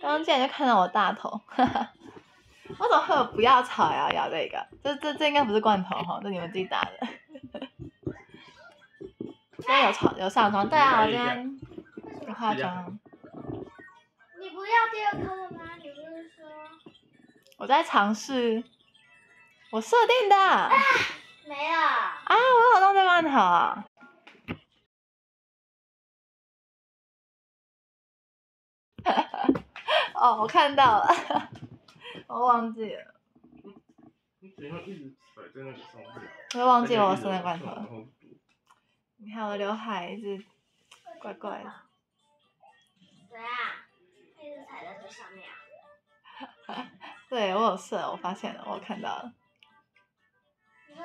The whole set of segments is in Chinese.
刚刚进来就看到我大头，哈哈！我怎么会有不要吵摇摇这个？这这这应该不是罐头哈，这你们自己打的。今天有吵有上妆，对啊，我今天有化妆。你不要第二颗了吗？你不是说我在尝试我设定的啊，没了？我有弄这罐头啊。哦，我看到了，我忘记了，你怎样一直甩在那个上面？我忘记我生的罐头了。你看我的刘海一直怪怪的。谁啊？一直踩在这上面啊？对我有设，我发现了，我看到了。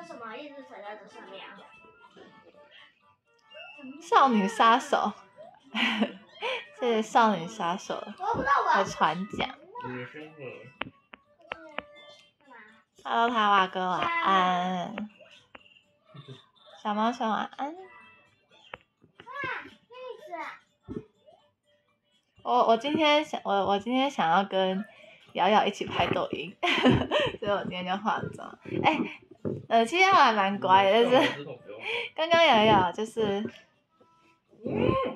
什么？一直踩在这上面啊？少女杀手，谢谢少女杀手的传奖。女生的，干嘛？Hello，塔瓦哥晚安。小猫说晚安。妹子，我我今天想我我今天想要跟瑶瑶一起拍抖音，所以我今天就化妆。哎、呃，其实我还蛮乖的，但是 刚刚瑶瑶就是，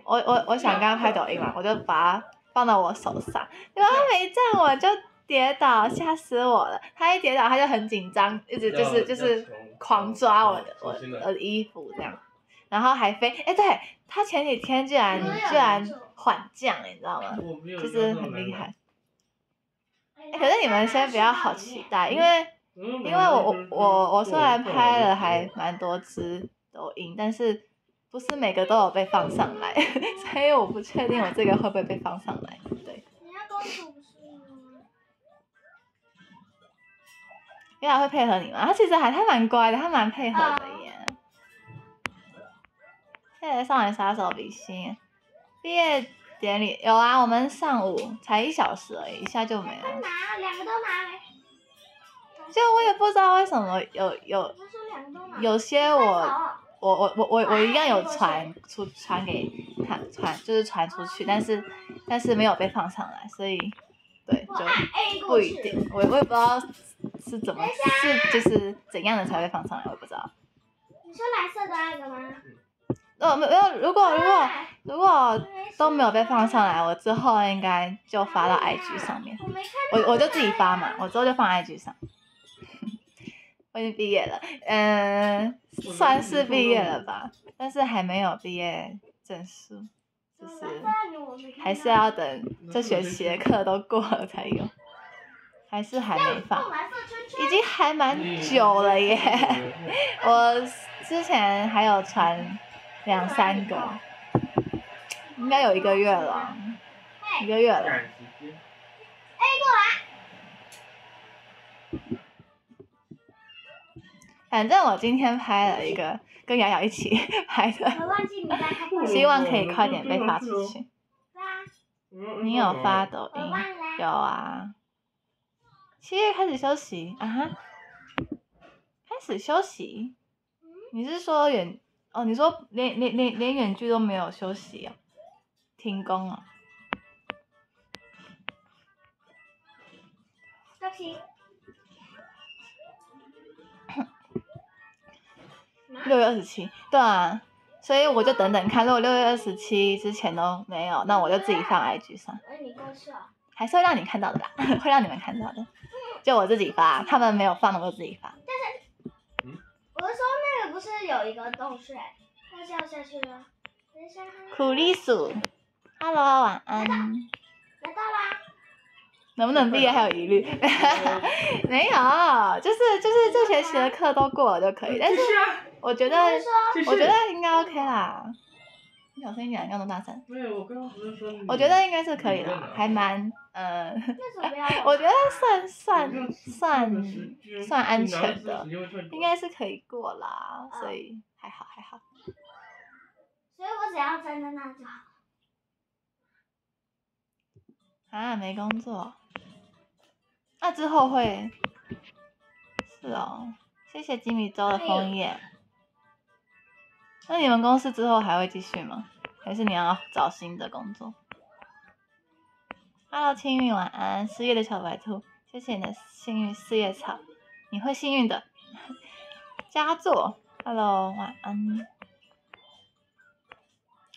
我我我想刚刚拍抖音嘛，我就把它放到我手上，结果她没站稳就跌倒，吓死我了。它一跌倒，它就很紧张，一直就是就是狂抓我的我的我的衣服这样，然后还飞。哎、对，它前几天居然居然缓降，你知道吗？就就是很厉害。哎、可是你们先不要好期待，因为因因为我我我我虽然拍了还蛮多支抖音，但是不是每个都有被放上来，所以我不确定我这个会不会被放上来。对，人家公主不是吗？因为他会配合你嘛，他其实还他蛮乖的，他蛮配合的耶。谢谢少年杀手比心，毕业典礼有啊，我们上午才一小时而已，一下就没了。拿两个都拿没？就我也不知道为什么有有。有些我。我我我我我一样有传出传给他传就是传出去，但是但是没有被放上来，所以对就不。一定，我我也不知道是怎么是就是怎样的才会放上来，我也不知道。你说蓝色的那个吗？呃没有如果如果哎如果都没有被放上来，我之后应该就发到 IG 上面。我我就自己发嘛，我之后就放 IG 上。我已经毕业了，嗯、算是毕业了吧，但是还没有毕业证书，就是还是要等这学期的课都过了才有，还是还没放，蓝色圈圈。已经还蛮久了耶。我之前还有传两三个，应该有一个月了，一个月了。反正我今天拍了一个跟瑶瑶一起 拍的。希望可以快点被发出去。你有发抖音？有啊。七月开始休息啊哈，开始休息。你是说远哦？你说连连连连远距都没有休息哦？停工哦？对不六月二十七，对啊，所以我就等等看，如果六月二十七之前都没有，那我就自己放 IG 上，哎，你过去了。还是会让你看到的啦，会让你们看到的。就我自己发，他们没有放的我自己发。我是说那个不是有一个洞穴，要掉下去了。等一下。苦力鼠，Hello，晚安。来到啦。能不能毕业还有疑虑？没有，就是就是这学期的课都过了就可以，但是我觉得我觉得应该 OK 啦。你小声一点，你刚那么大声。没有，我刚刚不是说你我觉得应该是可以啦你在哪，还蛮呃，为什么不要 我觉得算算算算安全的应该是可以过啦，所以还好还好。所以我只要站在那就好。啊，没工作，那之后会是哦，谢谢吉米周的枫叶。那你们公司之后还会继续吗？还是你要找新的工作？Hello，青运晚安，失业的小白兔，谢谢你的幸运四叶草，你会幸运的。佳作，Hello，晚安。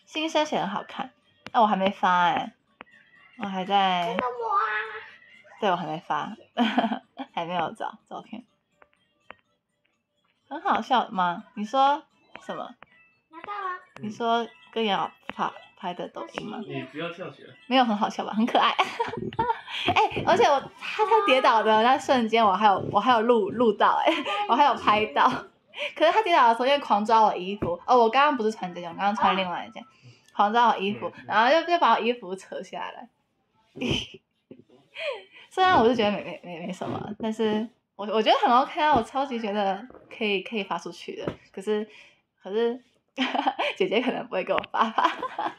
新生写的好看，那我还没发哎，我还在。对，我还没发，还没有找照片。很好笑吗？你说什么？拿到了。你说跟瑶拍拍的抖音吗？你不要跳起来。没有很好笑吧？很可爱。哎，而且我他他跌倒的那瞬间，我还有我还有录录到哎，我还有拍到。可是他跌倒的时候，因为狂抓我衣服。哦，我刚刚不是穿这件，我刚刚穿另外一件，狂抓我衣服，然后就就把我衣服扯下来。虽然我是觉得没没没没什么，但是我我觉得很 OK 啊，我超级觉得可以可以发出去的。可是可是 姐姐可能不会给我发吧。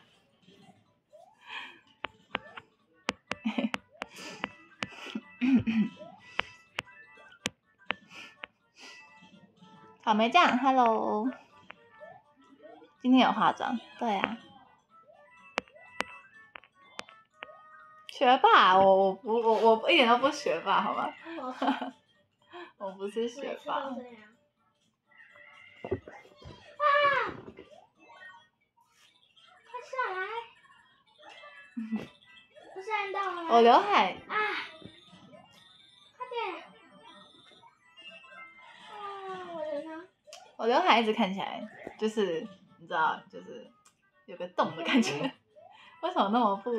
草莓酱，Hello，今天有化妆，对啊。学霸，我我不我我一点都不学霸，好吧？我不是学霸。啊！快下来！不是按到了我刘海。啊！快点！啊！我的呢？我刘海一直看起来就是你知道，就是有个洞的感觉，为什么那么不？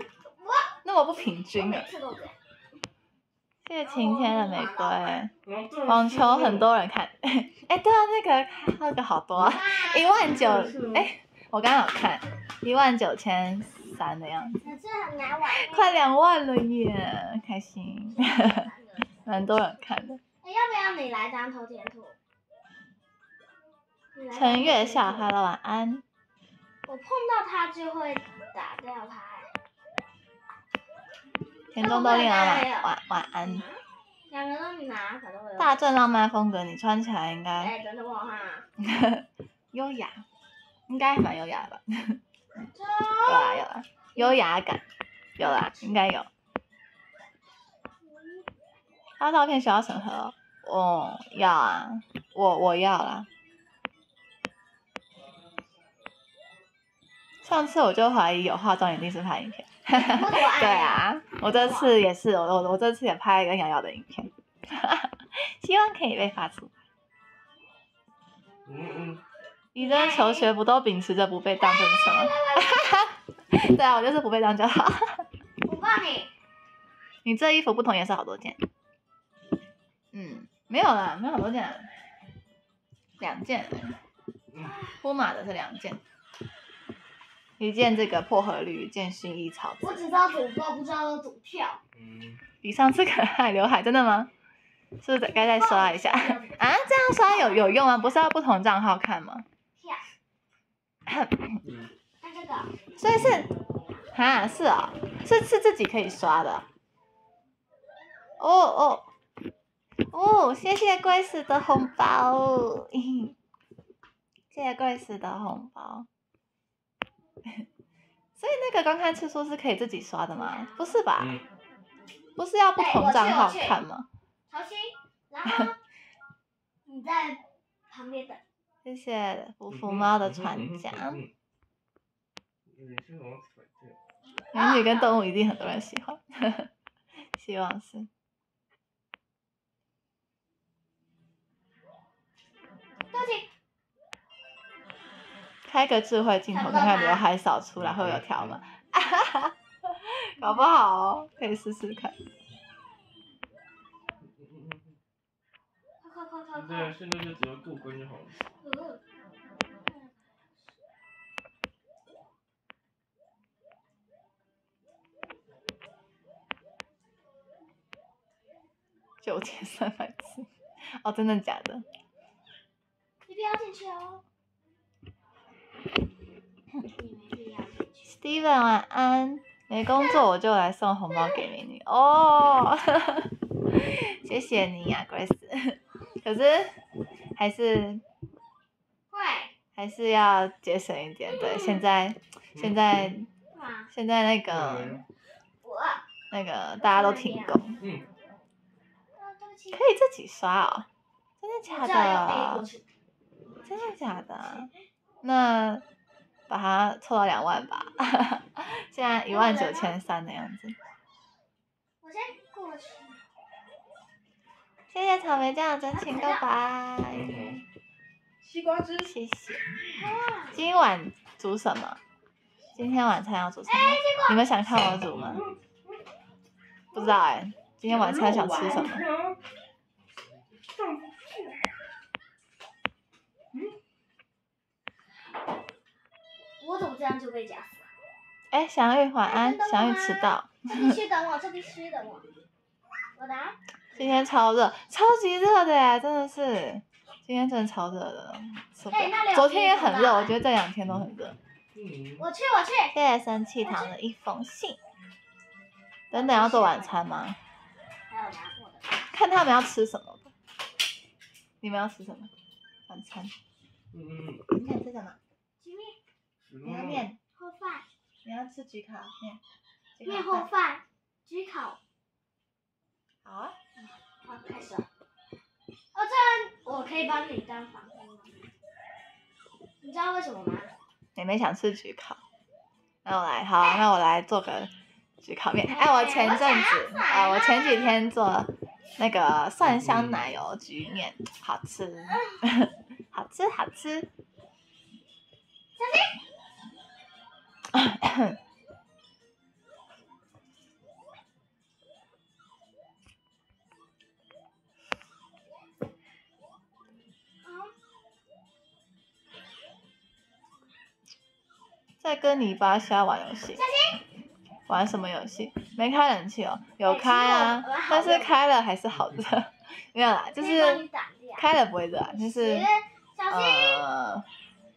那么不平均啊！谢谢晴天的玫瑰，网球很多人看，哎，对啊，那个那个好多，啊，一万九，哎，我刚刚有看，一万九千三的样子，快两万了耶，开心，蛮多人看的。哎，要不要你来当头贴图？陈月笑，Hello，晚安。我碰到他就会打掉他。田中豆令啊，晚晚晚安。两个都你拿，大正浪漫风格，你穿起来应该。哎，等等我哈。优雅，应该蛮优雅的吧？有啦有啦，优雅感，有啦，应该有。发照片需要审核哦，要啊，我我要啦。上次我就怀疑有化妆一定是拍影片。对啊，我这次也是，我我我这次也拍了一个瑶瑶的影片，希望可以被发出。嗯嗯。你这求学不都秉持着不被当真诚吗？对啊，我就是不被当就好。我帮你。你这衣服不同颜色好多件。嗯，没有啦，没有好多件，两件。铺马的是两件。一件这个薄荷绿，一件薰衣草。我只知道赌博，不知道赌票。嗯。比上次可爱刘海，真的吗？是不是该再刷一下？啊，这样刷有有用啊？不是要不同账号看吗？看这个。所以是，啊，是啊，是是自己可以刷的。哦哦哦！谢谢贵司的红包，谢谢贵司的红包。所以那个观看次数是可以自己刷的吗？不是吧？不是要不同账号看吗？重新，然后你在旁边等。谢谢福福猫的传讲。美女跟动物一定很多人喜欢，希望是。开个智慧镜头，看看刘海扫出来会有条吗？搞不好哦，可以试试看。对，现在就只要过关就好了。九千三百次，哦，真的假的？你不要进去哦。Steven 晚安，没工作我就来送红包给美女哦，谢谢你啊，Grace。可是还是会还是要节省一点。对，现在现在？现在那个那个大家都停工，可，以自己刷哦。真的假的？真的假的？那把它凑到两万吧，现在一万九千三的样子。我先过去。谢谢草莓酱真情告白，西瓜汁，谢谢。今晚煮什么？今天晚餐要煮什么？你们想看我煮吗？不知道哎、今天晚餐想吃什么？我怎么这样就被夹死了？哎、祥玉晚安祥玉迟到。这必须 等我，这必须等我。我答。今天超热，超级热的耶，真的是，今天真的超热的，昨天也很热，我觉得这两天都很热。嗯，我去，我去。谢谢生气糖的一封信。等等要做晚餐吗？还有拿过的。看他们要吃什么吧。你们要吃什么？晚餐？嗯嗯你想吃什么？你要面？后饭、你要吃焗烤面？焗面？后饭、焗烤。好啊。好，开始了。哦，这样我可以帮你当房东吗？你知道为什么吗？妹妹想吃焗烤，那我来，好，那我来做个焗烤面。哎，我前阵子，呃，我前几天做那个蒜香奶油焗面，好吃，好吃，好吃。嗯，在跟泥巴虾玩游戏。玩什么游戏？没开冷气哦，有开啊但是开了还是好热。没有啦，就是。开了不会热啊，就是因为小心。呃，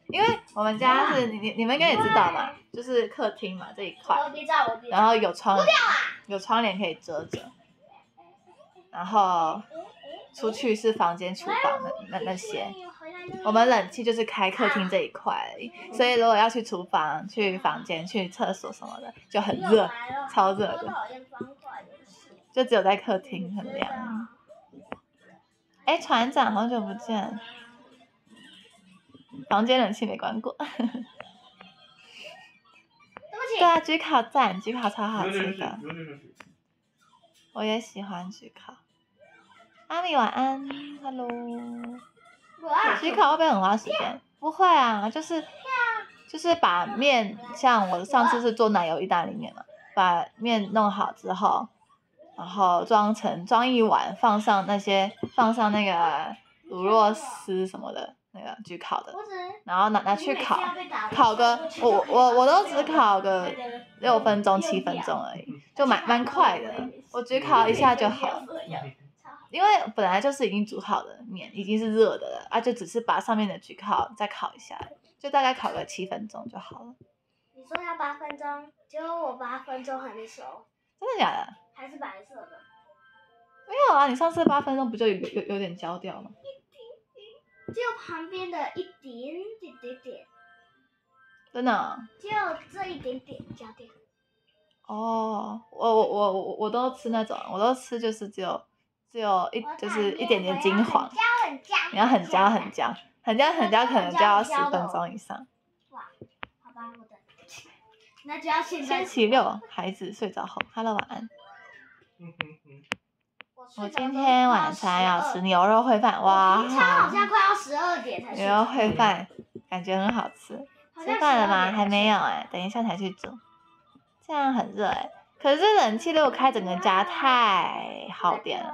因为我们家是你你你们应该也知道嘛，就是客厅嘛这一块。然后有窗有窗帘可以遮着，然后出去是房间、厨房那那那些。我们冷气就是开客厅这一块所以如果要去厨房、去房间、去厕所什么的，就很热，超热的。就只有在客厅很凉。哎，船长，好久不见，房间冷气没关过。对啊，焗烤赞，焗烤超好吃的，我也喜欢焗烤。阿米晚安，Hello。哇。焗烤会不会很花时间？不会啊，就是就是把面，像我上次是做奶油意大利面嘛，把面弄好之后，然后装成装一碗，放上那些放上那个乳酪丝什么的，那个焗烤的，然后拿拿去烤，烤烤个我我我都只烤个六分钟七分钟而已，就蛮蛮快的，我焗烤一下就好了。因为本来就是已经煮好的面，已经是热的了啊，就只是把上面的焗烤再烤一下，就大概烤个七分钟就好了。你说要八分钟，结果我八分钟还没熟，真的假的？还是白色的。没有啊，你上次八分钟不就有有有点焦掉吗？只有旁边的一点点点点，真的啊、只有这一点点焦点。哦，我我我我我都吃那种，我都吃就是只有只有一就是一点点金黄，焦很焦，你要很焦很焦，很焦很焦，可能就要十分钟以上。哇好吧，我的。那就要现在。星期六，孩子睡着后，Hello 晚安。嗯哼哼，我今天晚餐要吃牛肉烩饭，哇！平常好像快要十二点才睡牛肉烩饭感觉很好吃。吃饭了吗？还没有哎、等一下才去煮。这样很热哎、可是冷气如果开整个家太耗电了，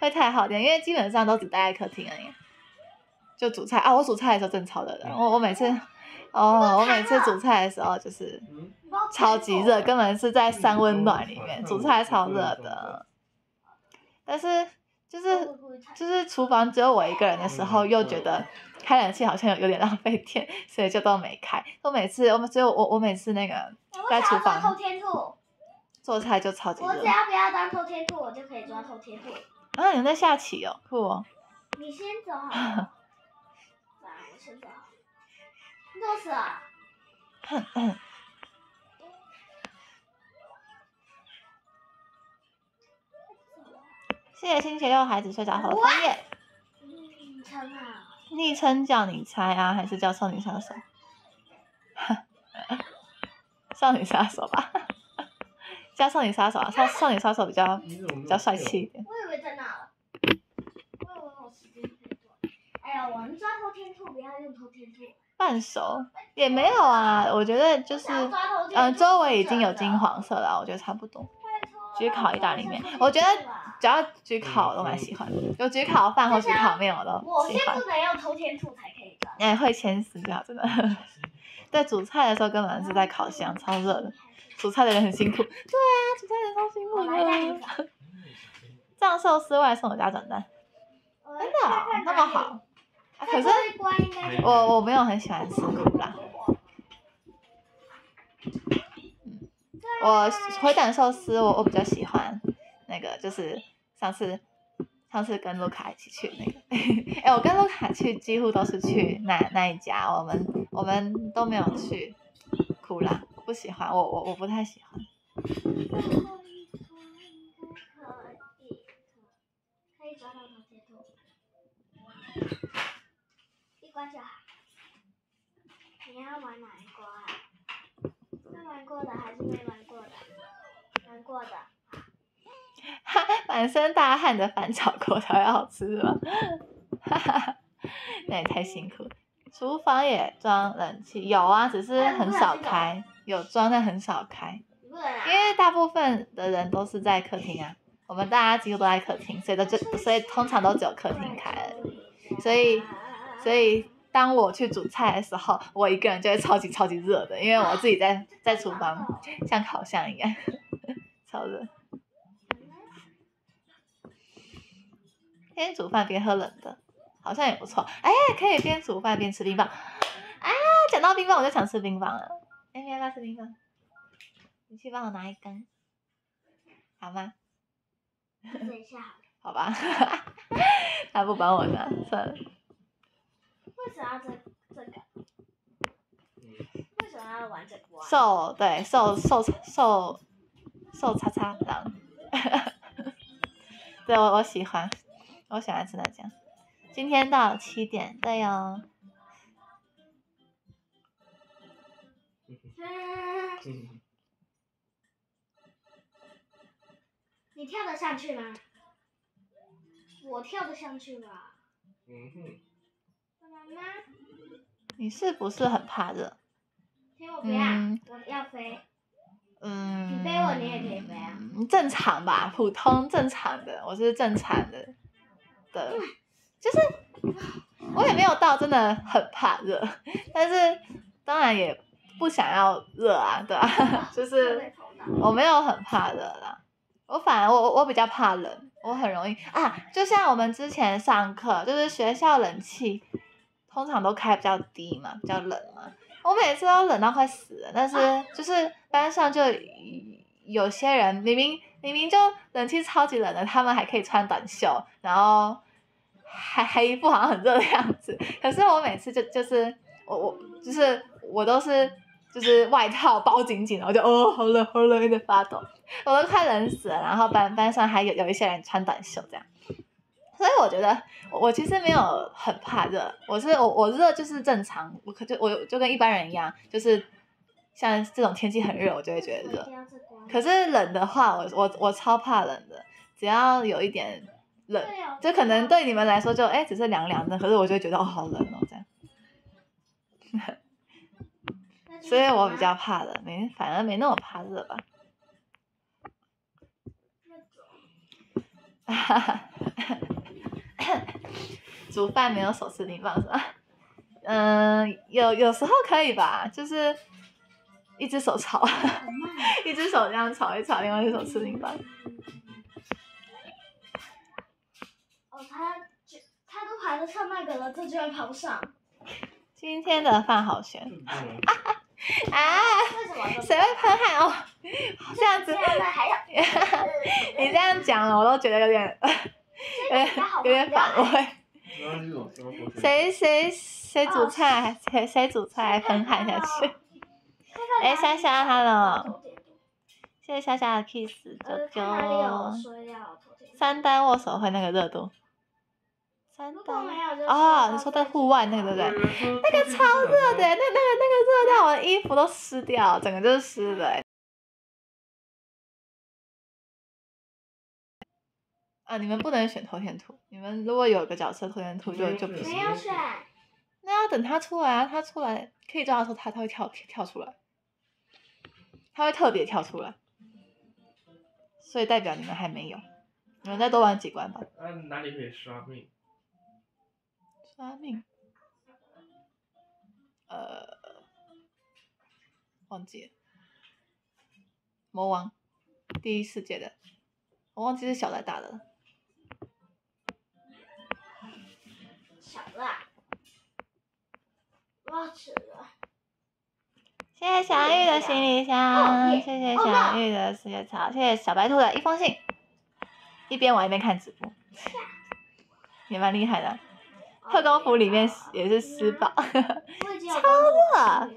会太耗电，因为基本上都只待在客厅而已。就煮菜啊，我煮菜的时候真的超热的，我我每次，哦，我每次煮菜的时候就是嗯，超级热，根本是在三温暖里面煮菜超热的。但是就是就是厨房只有我一个人的时候，又觉得开冷气好像有有点 浪费电，所以就都没开。我每次我们只有我我每次那个在厨偷房天兔，做菜就超级热我只要不要当偷天兔，我就可以抓偷天兔。啊！你们在下棋哦，酷哦！你先走好了。来，我先走好了。死了？谢谢星期六孩子睡着后的枫叶。嗯，称啊。昵称叫你猜啊，还是叫少女杀手？少女杀手吧，叫少女杀手啊，少少女杀手比较比较帅气一点。我以为在那了。我以为我时间可以做。哎呀，玩抓偷天兔不要用偷天兔。半熟也没有啊，我觉得就是嗯，周围已经有金黄色了，我觉得差不多。焗烤意大利面 我觉得只要焗烤我都蛮喜欢的，有焗烤饭或焗烤面我都喜欢我先不。能用偷天兔才可以抓。哎，会牵死掉，真的。在煮菜的时候根本是在烤箱，超热的。煮菜的人很辛苦。对啊，煮菜的人超辛苦的。找。藏寿司外送我家转单，真的哦、那么好。啊可是我我没有很喜欢吃苦辣。我回转寿司我我比较喜欢那个，就是上次上次跟卢卡一起去那个，哎、我跟卢卡去几乎都是去那那一家，我们我们都没有去苦辣，不喜欢，我我我不太喜欢。一关应该可以，可以抓到头贴图。一关就好。你要玩哪一关啊？是玩过的还是没玩过的？玩过的。哈，满身大汗的翻炒锅才会好吃吗？哈哈，那也太辛苦了。厨房也装冷气，有啊，只是很少开，有装但很少开。因为大部分的人都是在客厅啊，我们大家几乎都在客厅，所以都就所以通常都只有客厅开了。所以所以当我去煮菜的时候，我一个人就会超级超级热的，因为我自己在 在厨房像烤箱一样，超热。边煮饭边喝冷的，好像也不错。哎，可以边煮饭边吃冰棒。啊，讲到冰棒，我就想吃冰棒了。哎，你要不要吃冰棒？你去帮我拿一根，好吗？等一下好 吧，他不帮我拿，算了。为什么要这这个？为什么要玩这个啊？瘦对瘦瘦瘦瘦叉叉狼，对我我喜欢，我喜欢吃辣椒。今天到七点，对哦。嗯你跳得上去吗？我跳得上去吧。嗯哼，你是不是很怕热？听我不要，嗯。我要飞。嗯，你飞我你也可以飞啊。正常吧，普通正常的，我是正常的的，就是我也没有到真的很怕热，但是当然也不想要热啊，对吧、就是我没有很怕热啦，我反而我我我比较怕冷，我很容易啊，就像我们之前上课，就是学校冷气通常都开比较低嘛，比较冷嘛，我每次都冷到快死了，但是 就是班上就有些人明明明明就冷气超级冷的，他们还可以穿短袖，然后还还一副好像很热的样子，可是我每次就就是我我就是我都是就是外套包紧紧的，我就哦好冷好冷，有点发抖，我都快冷死了。然后班班上还有有一些人穿短袖这样，所以我觉得我我其实没有很怕热，我是我我热就是正常，我可就我就跟一般人一样，就是像这种天气很热，我就会觉得热。可是冷的话，我我我超怕冷的，只要有一点冷，就可能对你们来说就哎只是凉凉的，可是我就会觉得哦好冷哦这样。所以我比较怕冷，没反而没那么怕热吧。煮饭没有手持冰棒是吧？嗯，有有时候可以吧，就是一只手炒，一只手这样炒一炒，另外一只手吃冰棒。哦，他就他都爬得上那个了，这居然爬不上，今天的饭好咸啊！谁会喷汗哦？这样子你这样讲了，我都觉得有点，有点有点反胃。谁谁谁煮菜，谁谁煮菜喷汗下去。哎，夏夏，hello，谢谢夏夏的 kiss，呃，九九。三单握手会那个热度。三单。哦，你说在户外那个对不对？那那个超热的，那那个那个热到我的衣服都湿掉，整个就是湿的啊，你们不能选头天图，你们如果有个角色头天图就就不没行。有选，那要等他出来啊，他出来可以抓的时候，他他会跳跳出来，他会特别跳出来，所以代表你们还没有，你们再多玩几关吧。啊，哪里可以刷命？刷命，呃，忘记了，魔王，第一世界的，我忘记是小的还是大的了。小的啊。我要吃了。谢谢小玉的行李哦箱，谢谢哦小玉的四叶草，谢谢小白兔的一封信。一边玩一边看直播，也蛮厉害的。特工服里面也是私宝，超热，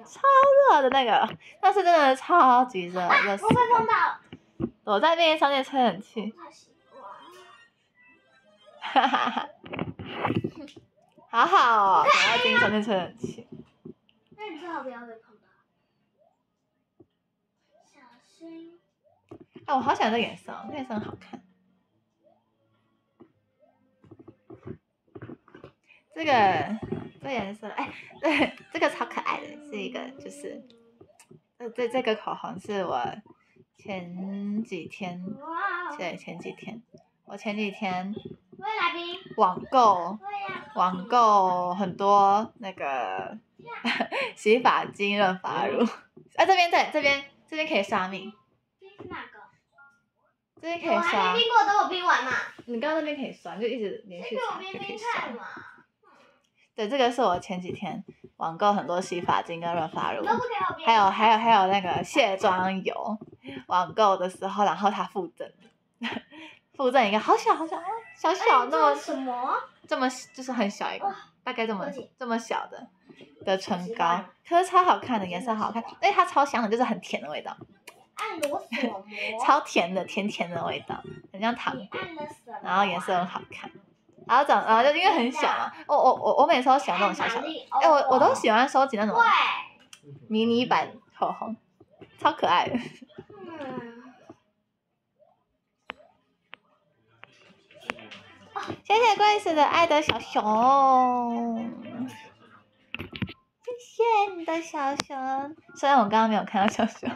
超热的那个，但是真的超级热，热死我了。到，躲在便利商店吹冷气。哈哈哈。好好哦，躲在便利商店吹冷气。那你最好不要被碰到。小心。哎，我好喜欢这颜色哦，这颜色很好看。这个这颜色，哎，对，这个超可爱的，是一个就是，呃，这这个口红是我前几天，哇！对，前几天，我前几天。网购。网购很多那个 洗发精、润发乳，啊，这边对，这边这边可以刷命，冰是哪个？这边可我还以刷没。拼过，等我拼完嘛。你刚刚那边可以刷，就一直连续刷就可以刷。嘛。对，这个是我前几天网购很多洗发精跟润发乳。还有还有还有那个卸妆油，网购的时候，然后它附赠，附赠一个好小好小，啊小小哎那么这什么？这么就是很小一个，大概这么这么小的的唇膏可是超好看的，颜色好看，而且它超香的，就是很甜的味道。超甜的甜甜的味道，很像糖果。然后颜色很好看，然后长，然后就因为很小嘛，我我我我每次都喜欢那种小小的，哎、我我都喜欢收集那种。迷你版口红，超可爱的。嗯。谢谢 Grace 的爱的小熊，谢谢你的小熊。虽然我刚刚没有看到小熊，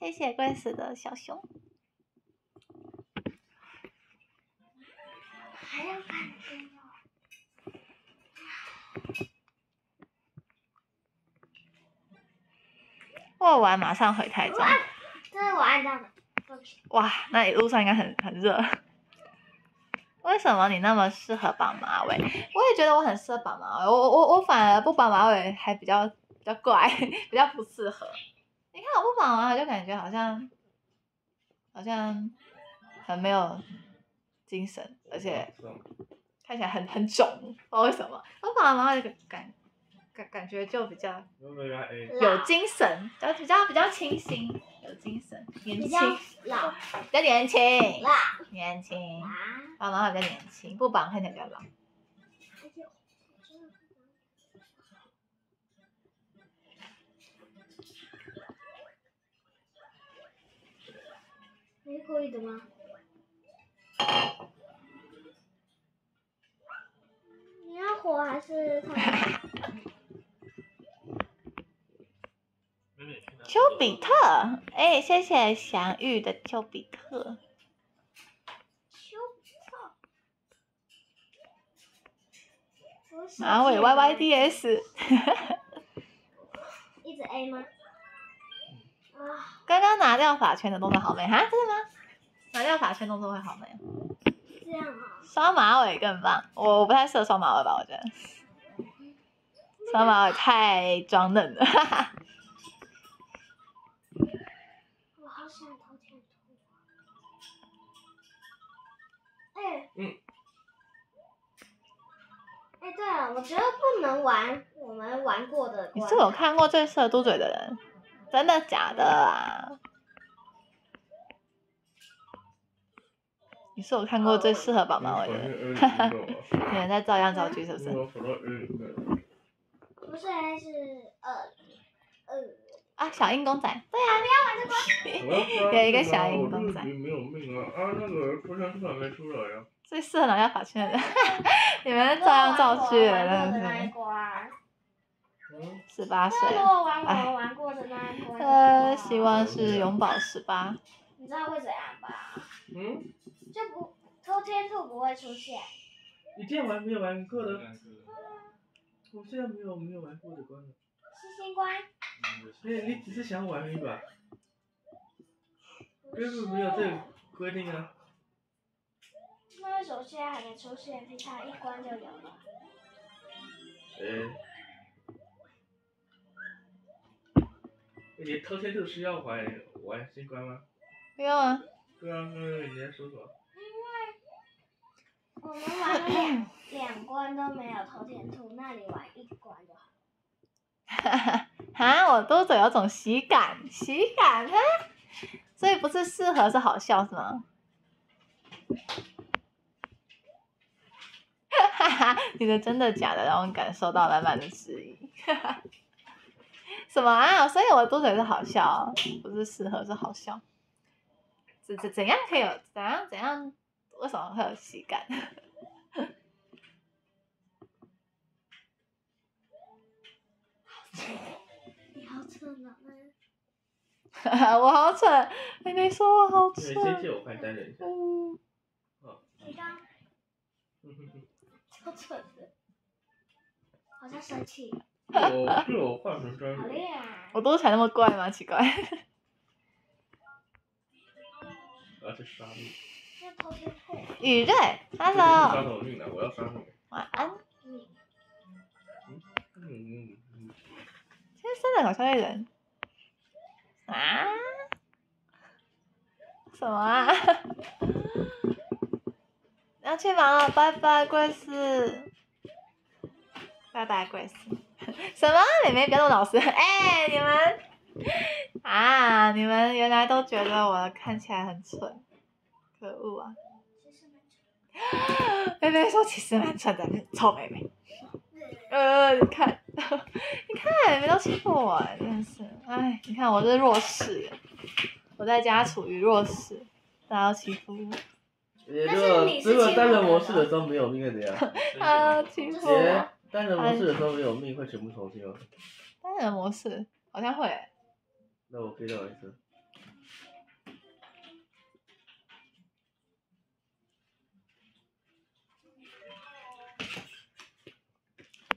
谢谢 Grace 的小熊。还要看灯哦。握完马上回台中这是我按到的。哇，那你路上应该很很热。为什么你那么适合绑马尾？我也觉得我很适合绑马尾，我我我反而不绑马尾还比较比较怪，比较不适合。你看我不绑马尾就感觉好像好像很没有精神，而且看起来很很肿，不知道为什么。我绑了马尾就感感感觉就比较有精神，比较比较比较清新，有精神，年轻，比较比较年轻，啦年轻，啊。绑马尾比较年轻，不绑看起来比较老。你是故意的吗？你要火还是 丘比特，哎、谢谢祥玉的丘比特。秋操！不是马尾 Y Y D S，一直 A 吗？啊，刚刚拿掉发圈的动作好美哈，真的吗？拿掉发圈动作会好美哦，这样啊。双马尾更棒。我我不太适合双马尾吧，我觉得双马尾太装嫩了，哈哈。哎。对了，我觉得不能玩我们玩过的关。你是我看过最适合嘟嘴的人？真的假的啊？你是我看过最适合宝宝的人？哈哈，你们在照样造句是不是？不是，是二二。啊，小鹰公仔，对啊，你要玩这个 有一个小鹰公仔没有命啊！啊，那个出生出来没出来呀？最适合拿下法圈的人，你们照样照去了，真的是十八岁玩过的那一关，呃，希望是永葆十八。你知道会怎样吧？嗯，就不偷天兔不会出现。你这样玩没有玩过的？我现在没有没有玩过的关了。七星关。哎，你只是想玩而已吧？根本没有这个规定啊。那为什么现在还没出现？平常一关就有了。哎。你偷天兔是要玩玩新关吗？不用啊，对啊，那你在说什么？我们玩了两两关都没有偷天兔，那你玩一关就好。哈 哈，啊，我嘟嘴有种喜感，喜感哈，所以不是适合是好笑是吗？哈哈，你的真的假的让我感受到满满的质疑。哈哈，什么啊？所以我嘟嘴是好笑哦，不是适合是好笑。怎怎怎样可以有怎样怎样？为什么会有喜感？你好蠢啊！我好蠢，你没说我好对，蠢。先借我看单人一下。嗯，你刚 超蠢的，好像生气，我是我换成单好人。厉害！我嘟起来那么怪吗？奇怪。我要去杀你。雨瑞杀，Hello，什么命呢？我要杀你。晚安。嗯嗯嗯嗯。今天生的好像一人。啊？什么啊？要去忙了，拜拜，贵司。拜拜，贵司。什么？妹妹别那么老实。哎、你们啊，你们原来都觉得我看起来很蠢，可恶啊！妹妹说其实蛮蠢的，臭妹妹。呃，你看，你看，你们都欺负我，真是，哎，你看我是弱势，我在家处于弱势，大家都欺负我，也但是你是如果单人模式的时候没有命会怎样？啊，欺负姐我。，单人模式的时候没有命会全部重新吗？单人模式好像会，那我可以再玩一次。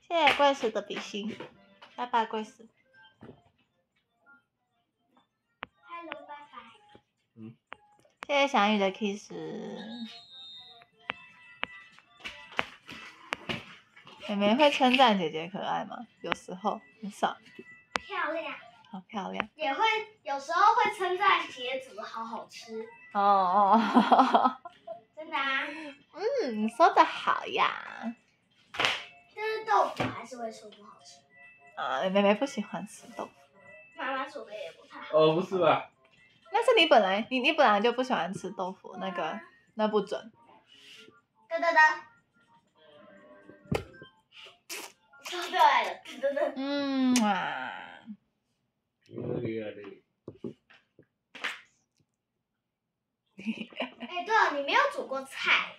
谢谢贵司的比心，拜拜贵司。谢谢翔宇的 kiss。妹妹会称赞姐姐可爱吗？有时候很少，漂亮，好漂亮。也会有时候会称赞姐姐煮的好好吃，哦哦，真的啊。嗯，你说的好呀。但是豆腐还是会说不好吃，啊，妹妹不喜欢吃豆腐，妈妈煮的也不太好。哦，不是吧？但是你本来你你本来就不喜欢吃豆腐，那个那不准。噔噔噔。说对了，噔噔噔。嗯啊。哎，对了，你没有煮过菜，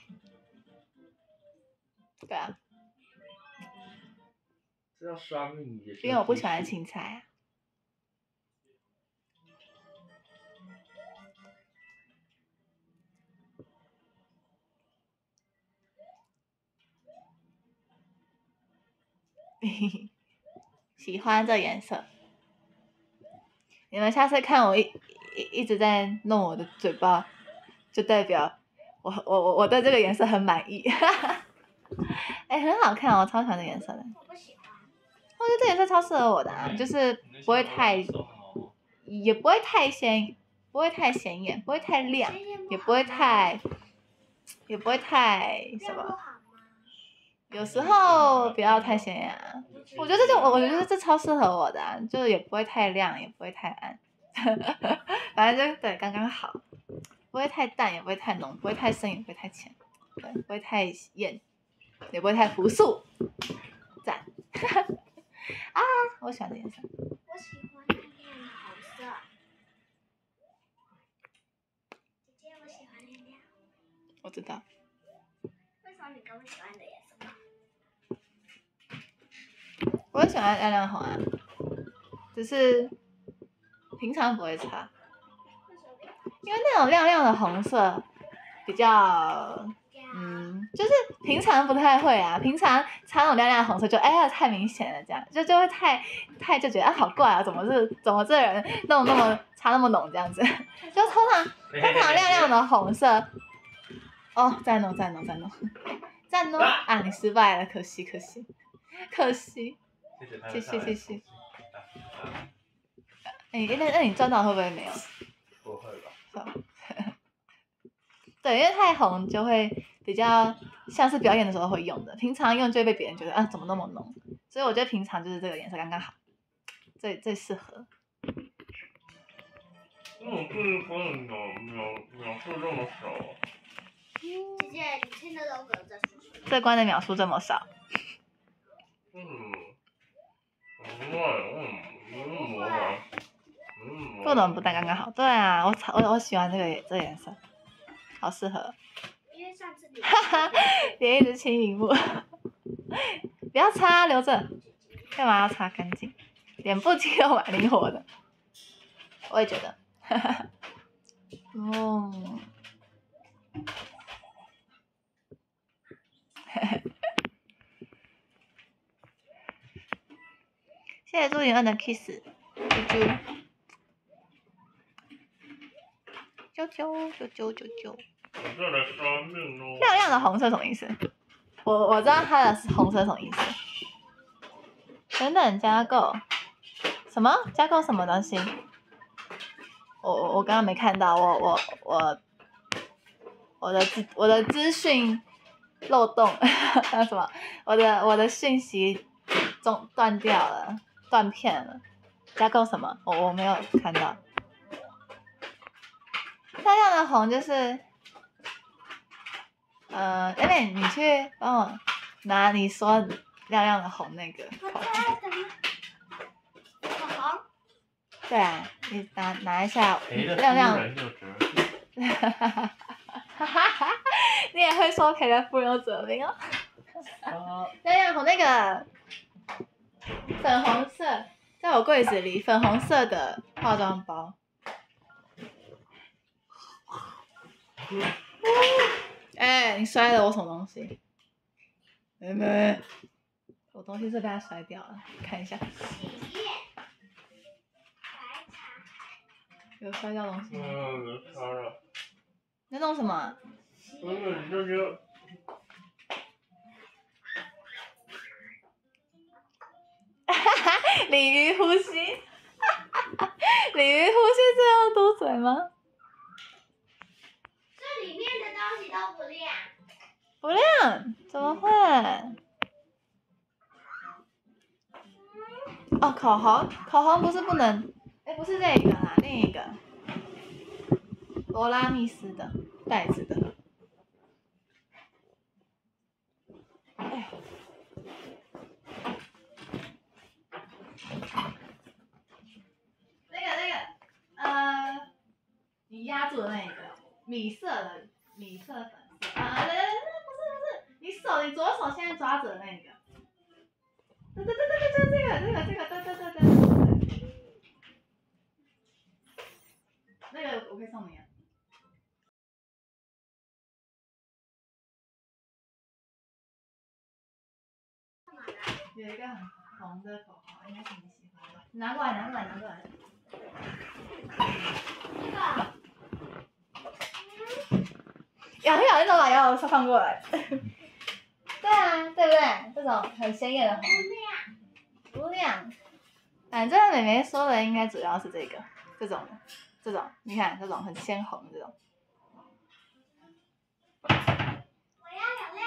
对啊，这叫刷命。因为我不喜欢青菜啊。喜欢这颜色。你们下次看我一一一直在弄我的嘴巴，就代表我我我我对这个颜色很满意。哎、很好看哦，我超喜欢这颜色的。我不喜欢。我觉得这颜色超适合我的、啊，就是不会太，也不会太显，不会太显眼，不会太亮，也不会太，也不会太什么？有时候不要太显眼啊。我觉得这就我我觉得这超适合我的、啊，就是也不会太亮，也不会太暗，反正就对刚刚好，不会太淡，也不会太浓，不会太深，也不会太浅，对，不会太艳，也不会太朴素，赞 啊！我喜欢这颜色，我喜欢亮亮的红色。姐姐，我喜欢亮亮。我知道。为什么你跟我喜欢的颜色不同？我也喜欢亮亮红啊，只是平常不会擦，因为那种亮亮的红色比较，嗯，就是平常不太会啊，平常擦那种亮亮红色就哎呀太明显了，这样。就就会太太就觉得啊好怪啊，怎么是怎么这人弄那么擦那么浓这样子，就通常通常亮亮的红色，哦再弄再弄再弄。再弄。啊你失败了，可惜可惜。可惜。谢谢谢谢。哎、那那你赚到会不会没有？不会吧？对，因为太红就会比较像是表演的时候会用的，平常用就会被别人觉得啊怎么那么浓，所以我觉得平常就是这个颜色刚刚好，最最适合。那我对光的描描描述这么少，姐姐，你听得懂我在说什么？这关的秒数这么少，嗯，不能，不浓不淡刚刚好。对啊，我操，我我喜欢这个这个颜色，好适合。哈哈，别一直亲荧幕，不要擦，留着。干嘛要擦干净？脸部肌肉蛮灵活的，我也觉得。哈哈，哦。谢谢朱云恩的 kiss，啾啾，啾啾啾啾啾啾。我这来杀命哦。亮亮的红色什么意思？我我知道它的红色什么意思。等等，加购什么？加购什么东西？我我我刚刚没看到，我我我我的资我的资讯漏洞，那 什么？我的我的讯息中断掉了，断片了。加购什么？我我没有看到。亮亮的红就是。呃，妹妹，你去帮我拿你说亮亮的红那个我口红。口红。对啊，你拿拿一下亮亮，人就折。哈哈哈哈哈哈！你也会说陪着夫人有责任哦。啊，亮亮红那个粉红色，在我柜子里，粉红色的化妆包。哎、你摔了我什么东西？妹妹，我东西是被他摔掉了，看一下，洗液。白茶。有摔掉东西吗？嗯，擦了。你在弄什么？不是，你这就 鲤鱼呼吸，鲤鱼呼吸这样嘟嘴吗？这里面的东西都不亮。不亮，怎么会？哦，口红，口红不是不能，哎，不是这个啦，另一个，罗拉密斯的袋子的。哎，那个那个，呃，你压住的那个米色的米色粉色啊，对对对，不是不是，你手你左手现在抓着的那个，对对对对对，就这个这个这个，对对对对对对，那个我可以送你啊。有一个很红的口红，应该是你喜欢的。拿过来，拿过来，拿过来。这个。呀呀，你怎么把摇摇放过来？对啊，对不对？这种很鲜艳的红，不亮。反正妹妹说的应该主要是这个，这种，这种，你看这种很鲜红的这种。我要有亮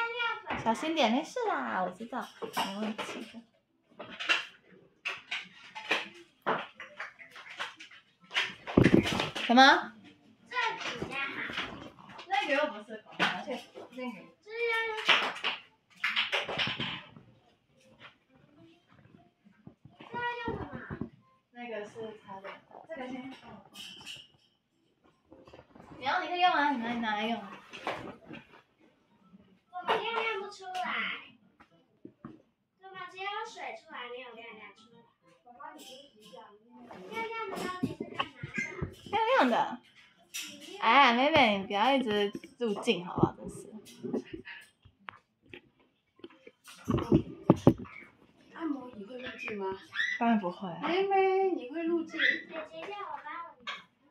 亮小心点，没事啦，我知道，没问题的。什么？这，个又不是狗，而且那个。这样。这要用什么？那个。是它的，这个先放。你要你可以用啊，你拿你拿来用。我们亮亮不出来，对吗？只有水出来，没有亮亮出来。亮亮的到底是干嘛的？亮亮的。哎，妹妹，你不要一直入镜好不好？真是。按摩你会入镜吗？当然不会。妹妹，你会入镜？姐姐叫我帮我。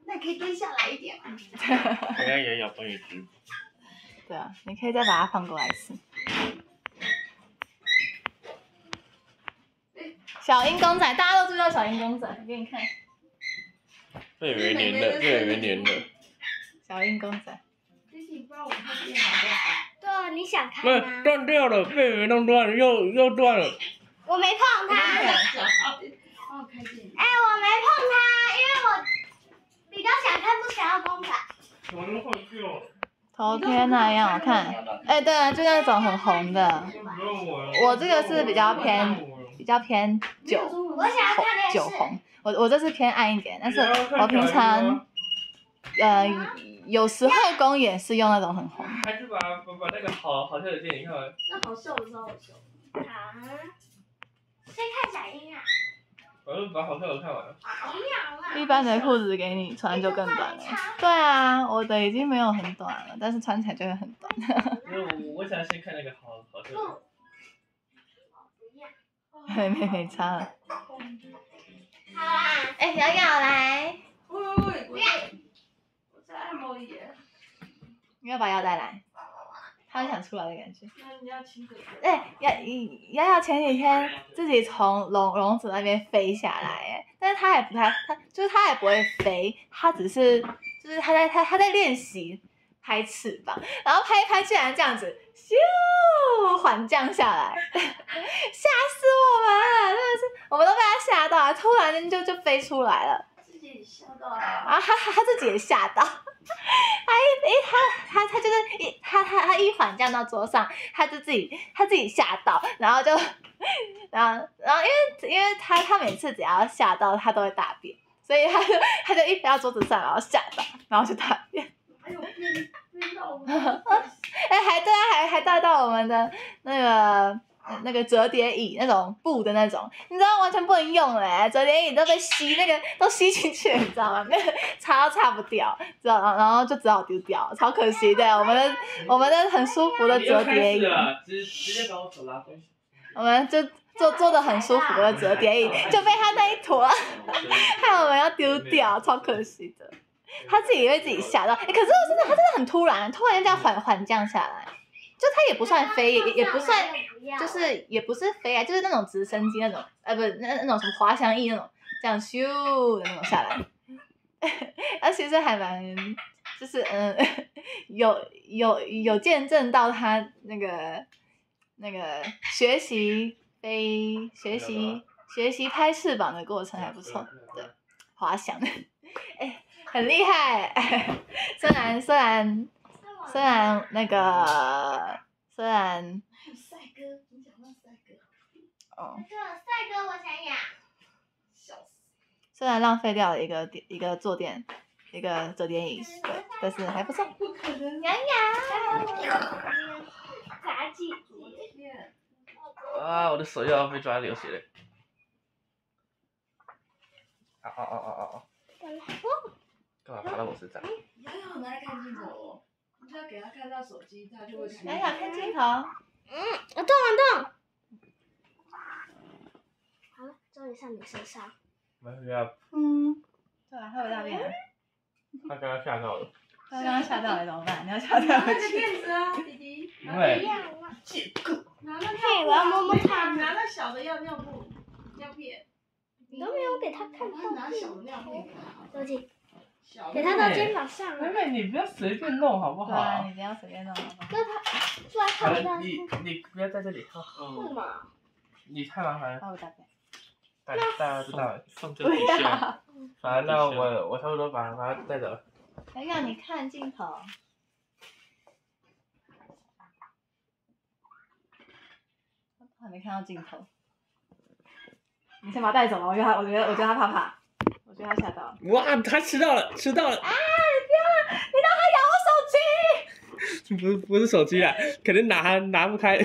那你可以蹲下来一点吗？刚刚也有帮你直。对啊，你可以再把它放过来一次。小鹰公仔，大家都知道小鹰公仔，给你看。被圆黏的，被圆黏的。小鹰公仔。你想看不吗？断掉了，被你弄断了，又又断了。我没碰它。哎，我没碰它，因为我比较想看不想要公仔。我都坏掉了。头贴那样我看。哎，对啊，就那种很红的，我这个是比较偏比较偏酒我想要红看。酒红。我我这是偏暗一点，但是我平常呃有时候公演是用那种很红。还是把把把那个好好笑的电影看完。那好笑的时候好笑。啊。先看小鹰啊。我就把好笑的看完。一样啊。一般的裤子给你穿就更短了。对啊，我的已经没有很短了，但是穿起来就会很短。因为我我想先看那个好好笑的。妹 妹没差了。好啦。哎，瑶瑶来，喂喂喂，我在按摩椅。你要把腰带来，他很想出来的感觉。那你要亲个嘴。哎，瑶瑶瑶前几天自己从笼笼子那边飞下来，哎，但是他也不太，他就是他也不会飞，他只是就是他在他他在练习拍翅膀，然后拍一拍，竟然这样子咻缓降下来，吓死我们了，真的是，我们都被他吓到了，突然间就就飞出来了。自己笑到啊。然后他他他自己也吓到，他一一他他他就是一他他他一缓降到桌上，他就自己他自己吓到，然后就 然后然后因为因为他他每次只要吓到他都会大便，所以他就他就一飞到桌子上，然后吓到，然后就大便，哎呦，晕晕到我。哎还对啊还还带到我们的那个。那个折叠椅那种布的那种，你知道完全不能用嘞，折叠椅都被吸那个都吸进去了，你知道吗？那个擦都擦不掉，知道，然后就只好丢掉，超可惜的。我们的我们的很舒服的折叠椅，直直接把我手拉回去。我们就坐坐的很舒服的折叠椅就被他那一坨，害我们要丢掉，超可惜的。他自己也会自己吓到，哎、可是我真的他真的很突然，突然这样缓缓降下来，就它也不算飞，也也不算。就是也不是飞啊，就是那种直升机那种，呃，不是那那种什么滑翔翼那种，这样咻的那种下来，而其实还蛮，就是嗯，有有有见证到他那个那个学习飞学习学习拍翅膀的过程还不错，对，滑翔，哎，很厉害，虽然虽然虽然那个虽然。帅哥，你讲到帅哥。哦。这帅哥，我想养。笑死。虽然浪费掉了一个一个坐垫，一个折叠椅，对，但是还不错。不可能。洋洋。杂技。啊！我的手又要被抓流血了。啊啊啊啊啊啊！干嘛爬到我身上？瑶瑶很爱看镜头哦，你要给他看到手机，他就会看。瑶瑶看镜头。嗯，我动了动。好了，终于上你身上。没有要。嗯。对啊，他有大便。他刚刚吓到了。他刚刚吓到了怎么办？你要吓到回去。垫子啊，弟弟。对。借个。拿那嘿，我要摸摸它。拿那小的要尿布、尿片。你都没有给他看到拿小的尿片给他。对不起。小给他到肩膀上。妹妹，你不要随便弄好不对啊，好你？不要随便弄好不好？那他不然好了，看不到。你你不要在这里哈，为什么？你太麻烦了。大大家知道了。放这不底下，要，反正那我我差不多把把它带走了。要让你看镜头。还没看到镜头。你先把他带走吧，我觉得他，我觉得，我觉得他怕怕，我觉得他吓到了。哇，他吃到了，吃到了！啊！你不要，你让他咬我手机！不不是手机啊，可能拿拿不开。他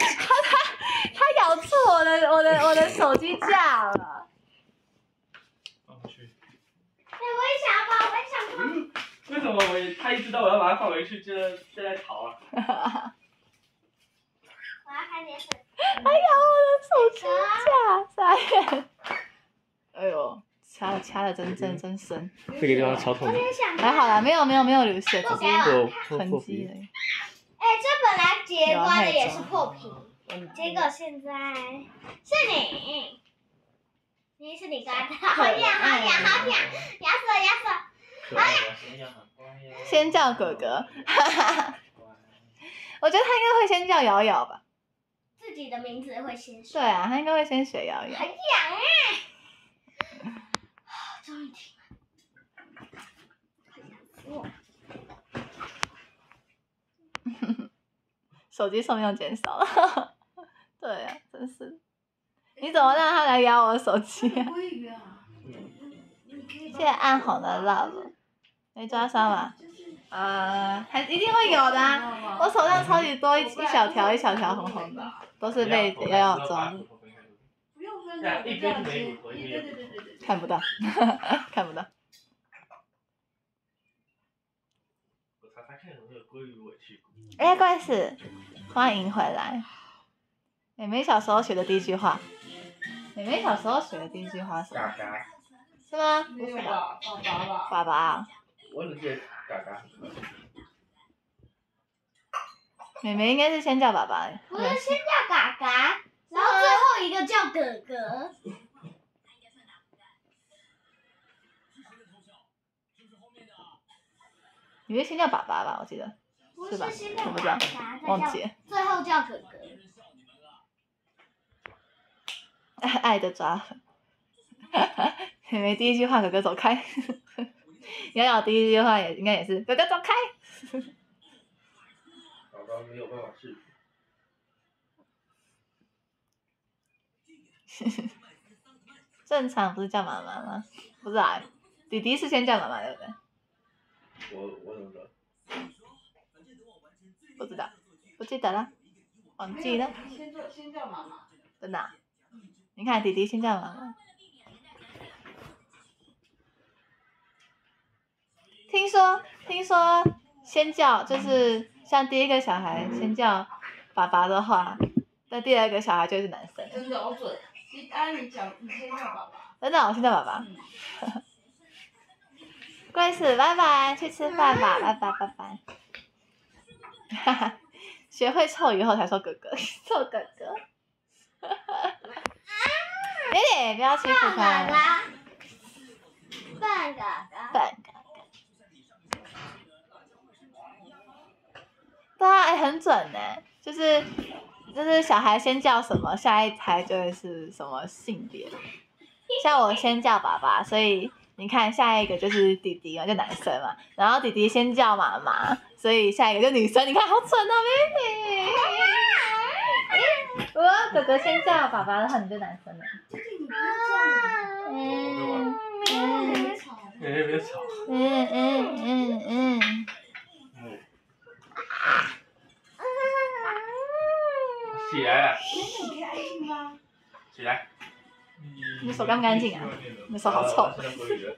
咬住我的我的我的 手机架了。放回去。哎，我也想要把，我也想把。为什么我他一知道我要把它放回去，就在就在逃啊？我要看电视。他咬我的手机架，傻眼。哎呦，掐的掐的真真真深，这个地方超痛。还好啦，没有没有没有流血，只是破破痕。迹而已。哎，这本来结瓜的也是破皮，嗯结果现在是你，你是你干的，好痒好痒好痒，牙死了牙死了。可爱的先叫哥哥，哈哈。我觉得他应该会先叫瑶瑶吧？自己的名字会先说。对啊，他应该会先学瑶瑶很。痒哎！终于停了。我 手机寿命减少了。对啊，真是。你怎么让他来咬我的手机啊？鲑鱼啊，现在暗红的 love，没抓伤吧？呃，还一定会有的啊！我手上超级多一一小条一小条红红的，都是被瑶瑶抓一边没骨头对对对对对对。看不到，看不到。哎，怪事，欢迎回来。妹妹小时候学的第一句话，妹妹小时候学的第一句话是？嘎嘎，是吗？不是吧？爸爸。爸爸啊，我只记得嘎嘎。妹妹应该是先叫爸爸。不是先叫嘎嘎，一个叫哥哥。你是先叫爸爸吧？我记得，是吧我不知道忘记。最后叫哥哥。爱的抓痕。妹妹第一句话，哥哥走开。瑶瑶第一句话也应该也是哥哥走开。宝宝没有办法治。正常不是叫妈妈吗？不是啊，弟弟是先叫妈妈对不对？我我怎么知道？不知道，不记得了，忘记了，先叫先叫妈妈。真的啊、你看弟弟先叫妈妈。听说听说先叫就是像第一个小孩先叫爸爸的话，那第二个小孩就是男生。真的好准。你按你讲，你先叫爸爸。真的，我先叫爸爸。乖死，拜拜，去吃饭吧，拜拜拜拜。哈哈，学会臭以后才说哥哥，臭哥哥。姐姐，不要欺负他。嘎，笨哥哥。笨哥哥。对啊，哎、很准呢，就是就是小孩先叫什么，下一胎就会是什么性别。像我先叫爸爸，所以你看下一个就是弟弟嘛，就男生嘛。然后弟弟先叫妈妈，所以下一个就女生。你看好蠢哦，妹妹。我哥哥先叫爸爸的话，你就男生了。嗯嗯妹妹别吵。嗯嗯嗯嗯。嗯。起来了，你可以安静吗？起来。你手干不干净啊？你手好臭。现在回去了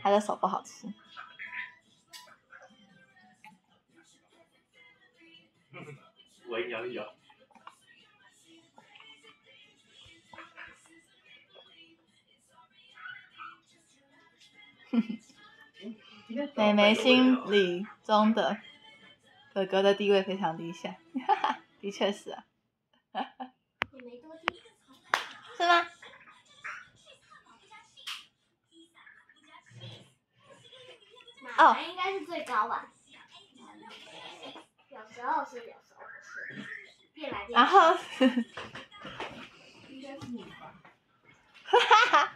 他的手不好吃。我摇一摇。妹妹心里中的哥哥的地位非常低下，哈哈，的确是啊。你没动是吗？哦应该是最高吧？有时候是，有时候不是，变来变去。然后，应该是你吧？哈哈，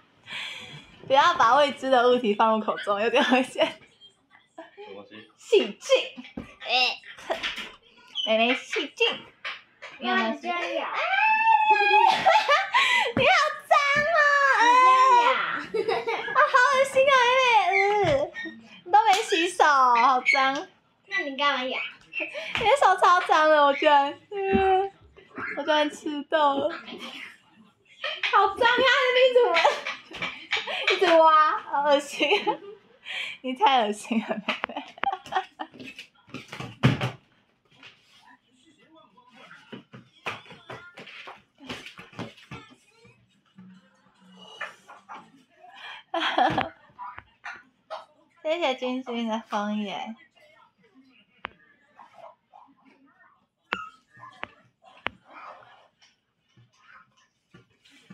不要把未知的物体放入口中，有点危险。什么东西？细菌，哎，妹妹细菌，你有没有细菌？你这样咬，你好脏哦！你这样咬。啊，好恶心啊，妹妹，嗯，你都没洗手，好脏，那你干嘛呀？你的手超脏的，我居然，嗯，我居然吃到了，好脏啊！你怎么 一直挖，好恶心，你太恶心了，妹妹。谢谢君君的枫叶。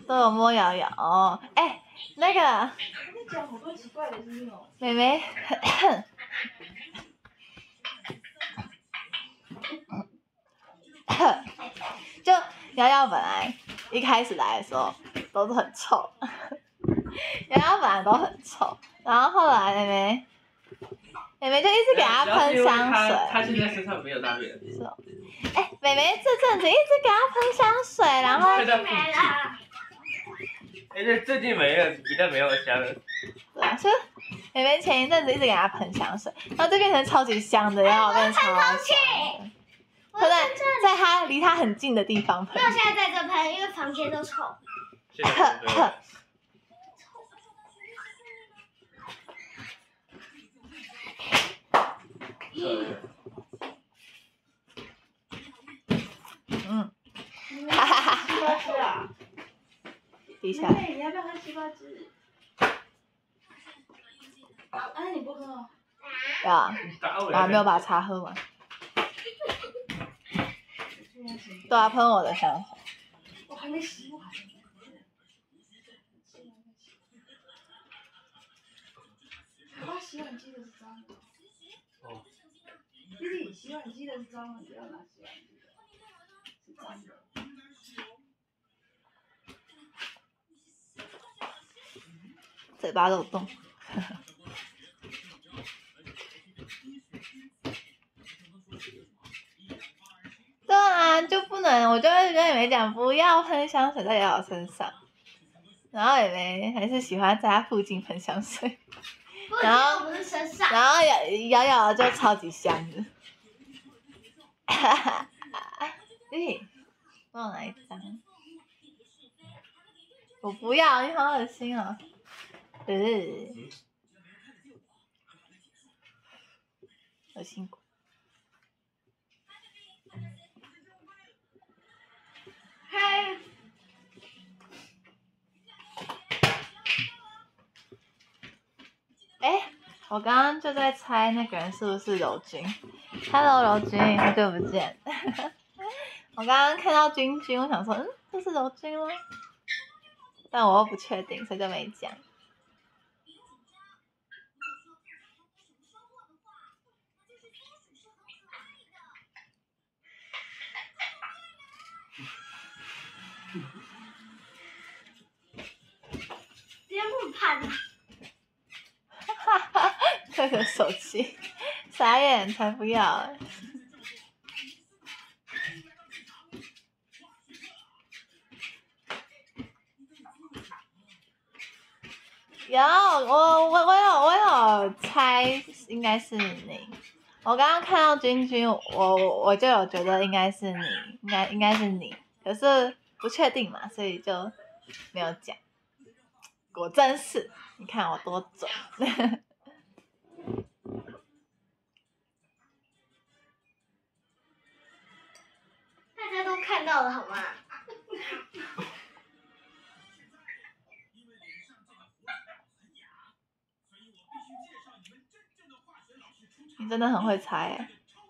都有摸瑶瑶哦，哎，那个。妹妹，就瑶瑶本来一开始来的时候都是很臭，瑶瑶本来都很臭，然后后来妹妹，妹妹就一直给她喷香水。他现在身上没有大便。是哦，哎，妹妹这阵子一直给她喷香水，然后现在没了。哎，这最近没了，比较没有香了。对啊，就妹妹前一阵子一直给她喷香水，然后就变成超级香的，然后变超香的。我她在在她离她很近的地方喷那。我现在在这喷，因为房间都臭。嗯，哈哈哈，西瓜汁啊？滴下来。妹妹，你要不要喝西瓜汁？啊，哎，你不喝没有把茶喝完。现在行。对啊，喷我的香水。我还没洗碗。拿洗碗机的是脏的。弟弟，洗碗机的是脏，不要拿洗碗机的，是脏的。嘴巴漏洞。对啊，就不能，我就跟妹妹讲不要喷香水在瑶瑶身上，然后妹妹还是喜欢在她附近喷香水，然后。然后咬咬咬就超级香的。哈哈，对，帮我拿一张。我不要，你好恶心哦。呃，恶心鬼。我刚刚就在猜那个人是不是柔君。Hello，柔君，好久不见。我刚刚看到君君，我想说，嗯，这是柔君吗？但我又不确定，所以就没讲。别不怕的。哈哈，这个手机，傻眼才不要有我我我有我有猜应该是你，我刚刚看到君君，我我就有觉得应该是你，应该应该是你，可是不确定嘛，所以就没有讲。果真是，你看我多准。家都看到了好吗？你真的很会猜欸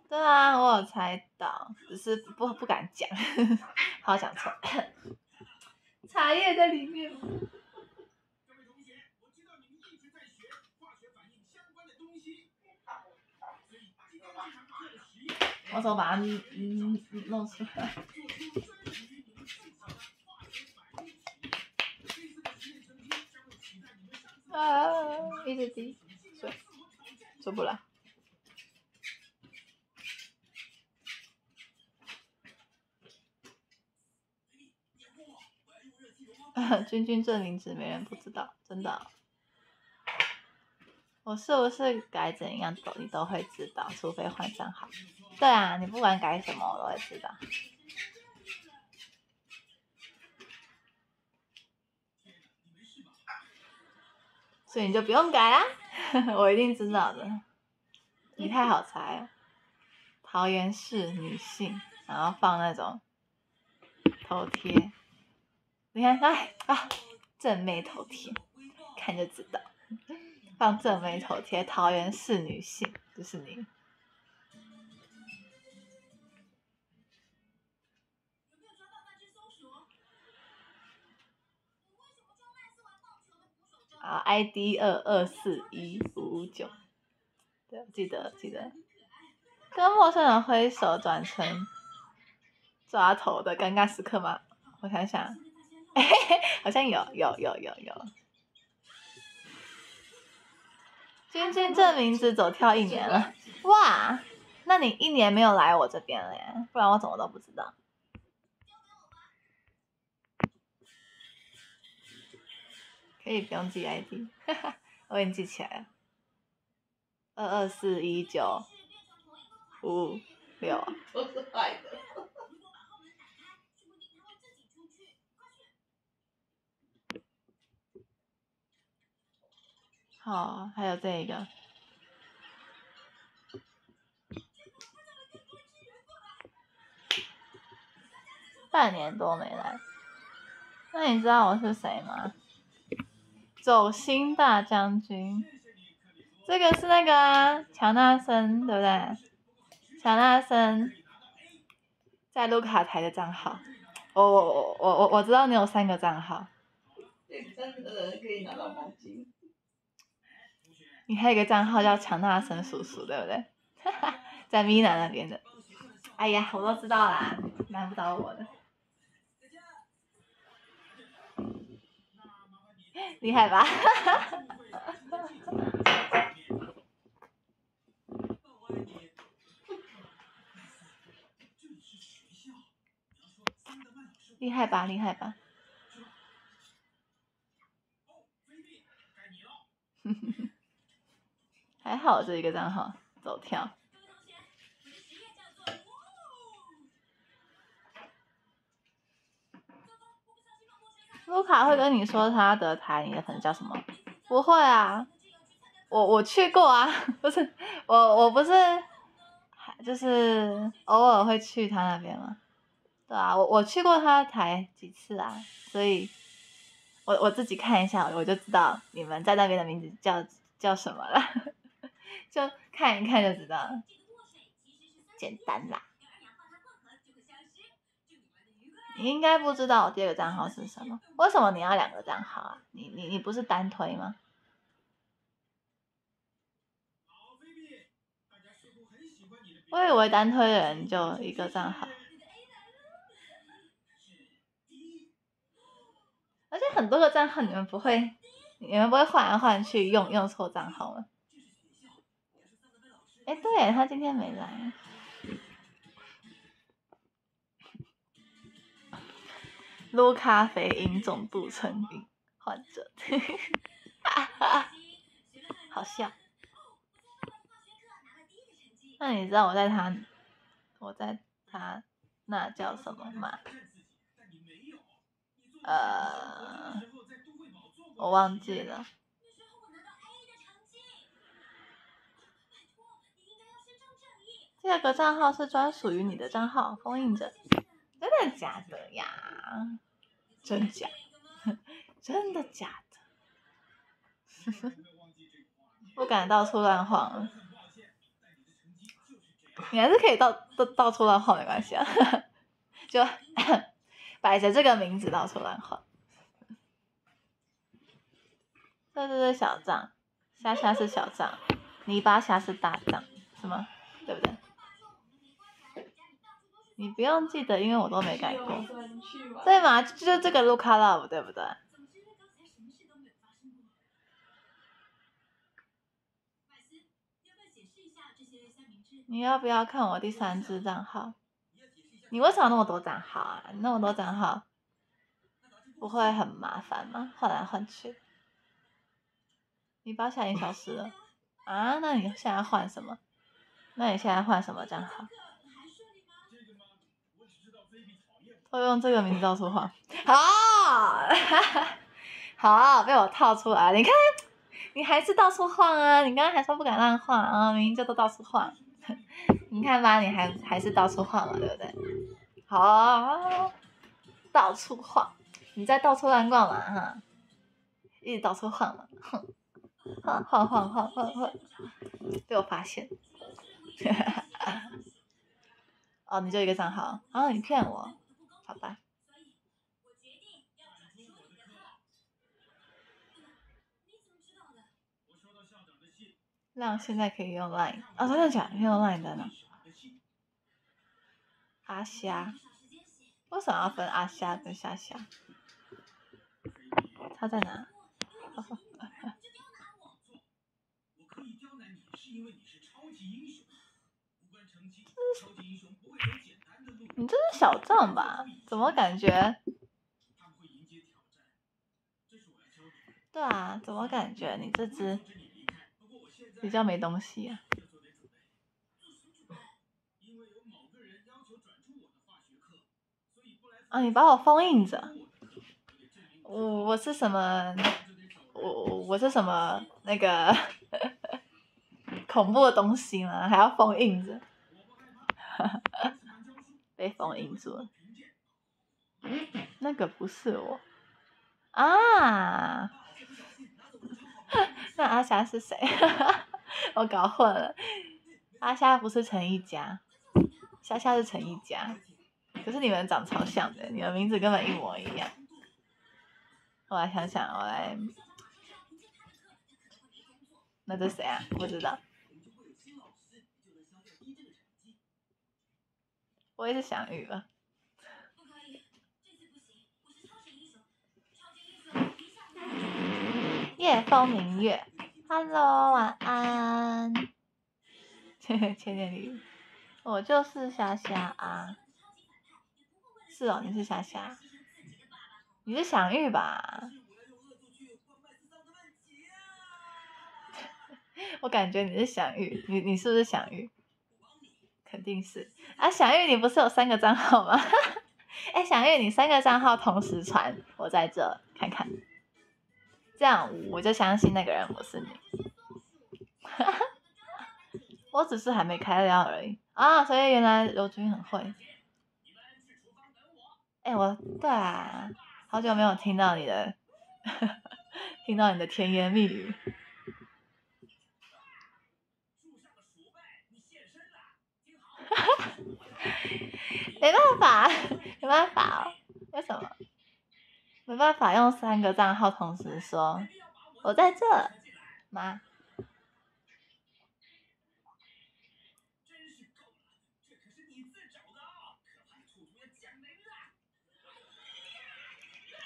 对啊，我有猜到，只是不不敢讲，好想猜。猜 茶叶在里面。我手把它嗯弄出来。啊，一直滴水，出不来。君君这名字没人不知道，真的。我是不是改怎样都你都会知道，除非换账号。对啊，你不管改什么我都会知道。所以你就不用改啦，我一定知道的。你太好猜了，桃园市女性，然后放那种头贴。你看，哎啊，正妹头贴，看就知道，放正妹头贴，桃园是女性，就是你。啊，ID 二二四一五五九，对，记得记得，跟陌生人挥手转成抓头的尴尬时刻吗？我想想，嘿嘿，好像有有有有有。君君这名字走跳一年了，哇，那你一年没有来我这边了耶？不然我怎么都不知道。可以不用记 ID，哈哈，我已经记起来了。二二四一九五六。都是坏的。好，还有这个。半年多没来，那你知道我是谁吗？走心大将军，这个是那个啊，乔纳森，对不对？乔纳森在卢卡台的账号，我我我我我我知道你有三个账号，最真的可以拿到毛巾。你还有个账号叫强纳森叔叔，对不对？哈哈，在米兰那边的。哎呀，我都知道啦，难不倒我的。厉害吧？厉害吧，厉害吧？哼哼哼还好这一个账号走跳。卢卡会跟你说他的台，你的可能叫什么？不会啊，我我去过啊，不是我我不是，就是偶尔会去他那边嘛。对啊，我我去过他台几次啊，所以，我我自己看一下，我就知道你们在那边的名字叫叫什么了，就看一看就知道了，简单啦。你应该不知道我第二个账号是什么？为什么你要两个账号啊？你你你不是单推吗？我以为单推的人就一个账号，而且很多个账号你们不会，你们不会换来换去用用错账号吗？哎，对，他今天没来。撸咖啡因重度成瘾患者，哈哈，好笑。那你知道我在他，我在他那叫什么吗？呃，我忘记了。这个账号是专属于你的账号，封印着。真的假的呀？真假？真的假的？不敢到处乱晃。你还是可以到到到处乱晃，没关系啊。就 摆着这个名字到处乱晃。对对对，小账，虾虾是小账，泥巴虾是大账，是吗？对不对？你不用记得，因为我都没改过，对嘛？就是这个 look love，对不对？你要不要看我第三只账号？你为什么那么多账号啊？你那么多账号，不会很麻烦吗？换来换去，你把小影消失了啊？那你现在换什么？那你现在换什么账号？会用这个名字到处换，好，好，被我套出来，你看，你还是到处晃啊！你刚刚还说不敢乱晃啊，明明就都到处晃，你看吧，你还还是到处晃嘛，对不对？好，到处晃，你在到处乱逛嘛，哈，一直到处晃嘛，哼，换换换换换换，被我发现，哈哈哦，你就一个账号，啊，你骗我。好吧。那现在可以用 Line 啊？真的假的？用 Line 的呢？阿虾，为什么要分阿虾跟虾虾？他在哪？你这是小账吧？怎么感觉？对啊，怎么感觉你这只比较没东西啊？啊，你把我封印着。我我是什么？我我是什么那个 恐怖的东西吗？还要封印着？被封印住了，那个不是我啊，那阿霞是谁？我搞混了，阿霞不是陈一家，霞霞是陈一家，可是你们长超像的，你们名字根本一模一样。我来想想，我来，那这谁啊？不知道。我也是想雨了。夜风明月，Hello，晚安。千年礼物，我就是虾虾啊。是哦，你是虾虾。你是想玉吧？我感觉你是想玉，你你是不是想玉？肯定是啊，小玉，你不是有三个账号吗？哎，小玉，你三个账号同时传，我在这看看，这样我就相信那个人不是你。我只是还没开聊而已啊，所以原来刘军很会。哎，我对啊，好久没有听到你的，听到你的甜言蜜语。没办法，没办法哦，为什么？没办法用三个账号同时说，我在这，妈。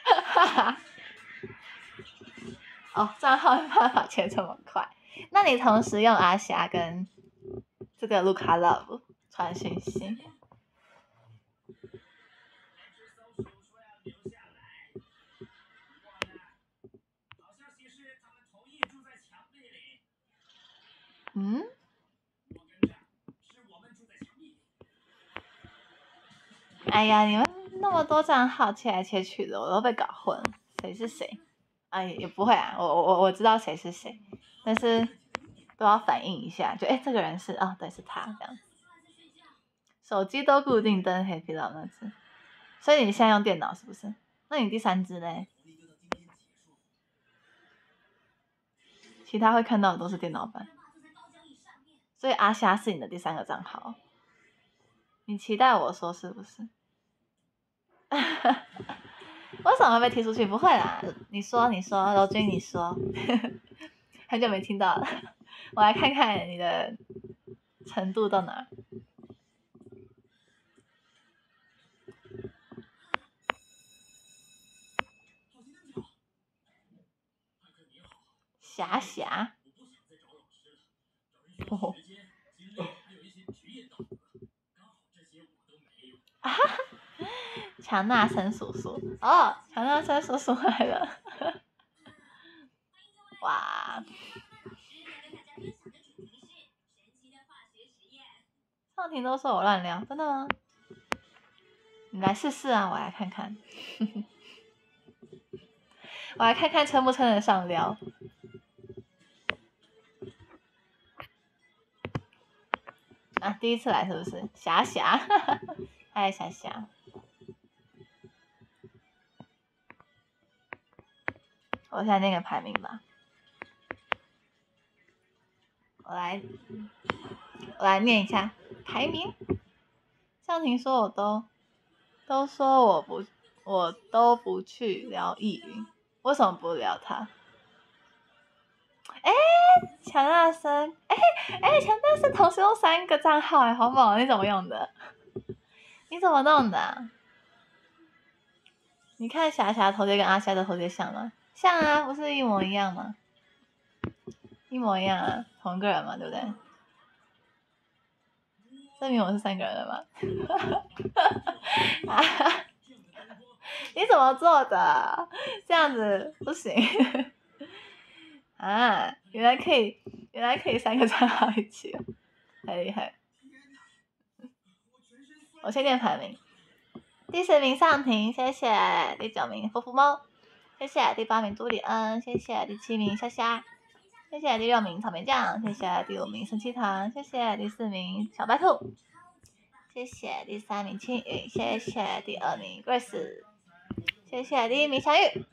哈哈，哦，账号没办法切这么快，那你同时用阿霞跟这个卢卡 love 传信息。嗯？哎呀，你们那么多账号切来切去的，我都被搞混，谁是谁？哎，也不会啊，我我我知道谁是谁，但是都要反应一下，就哎，这个人是哦，对，是他这样子。手机都固定登 Happy 老那只，所以你现在用电脑是不是？那你第三只呢？其他会看到的都是电脑版。所以阿虾是你的第三个账号，你期待我说是不是？为什么被踢出去？不会啦，你说，你说，柔君，你说，很久没听到了，我来看看你的程度到哪霞霞，哦，啊哈哈，强纳森叔叔，哦，强纳森叔叔来了，哇，上庭都说我乱聊，真的吗？你来试试啊，我来看看，我来看看称不称得上撩。啊，第一次来是不是？霞霞，嗨，霞霞。我现在那个排名吧，我来，我来念一下排名。向婷说：“我都都说我不，我都不去聊易云，为什么不聊他？”哎，强大声！哎哎，强大声同时用三个账号，哎，好猛！你怎么用的？你怎么弄的？你看霞霞头像跟阿霞的头像像吗？像啊，不是一模一样吗？一模一样啊，同个人嘛，对不对？证明我是三个人的吗？你怎么做的？这样子不行。啊，原来可以，原来可以三个账号一起，太厉害！我先念排名，第十名尚婷，谢谢；第九名福福猫，谢谢；第八名朱里恩，谢谢；第七名虾虾，谢谢；第六名草莓酱，谢谢；第五名生气糖，谢谢；第四名小白兔，谢谢；第三名青雨，谢谢；第二名 Grace，谢谢；第一名小玉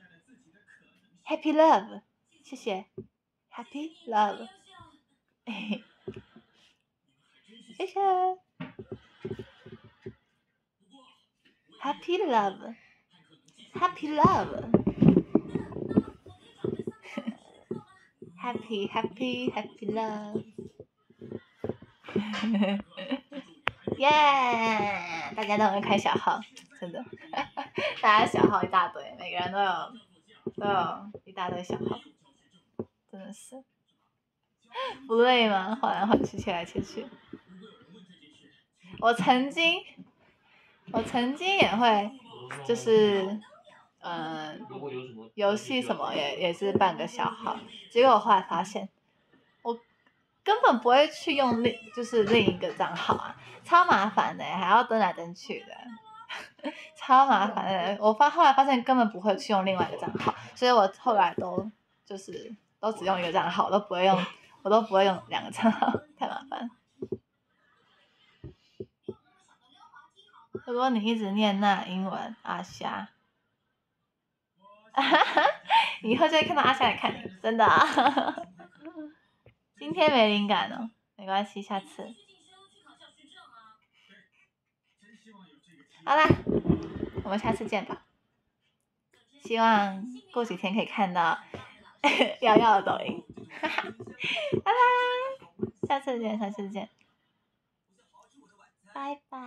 ，Happy Love。谢谢，Happy Love，谢谢，Happy Love，Happy Love，Happy Happy Happy Love，耶！大家都能开小号，真的，大家小号一大堆，每个人都有都有一大堆小号。真是不累吗？换来换去，切来切去。我曾经，我曾经也会，就是，嗯，游戏什么也也是半个小号。结果我后来发现，我根本不会去用另就是另一个账号啊，超麻烦的，还要登来登去的，超麻烦的。我发后来发现根本不会去用另外一个账号，所以我后来都就是。都只用一个账号，都不会用，我都不会用两个账号，太麻烦。如果你一直念那英文阿虾，以后就会看到阿霞来看你，真的。啊 今天没灵感哦，没关系，下次。好啦，我们下次见吧。希望过几天可以看到。瑶瑶的抖音，哈哈，拜拜，下次见，下次见，拜拜。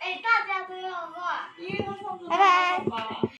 哎，大家都要画，拜拜。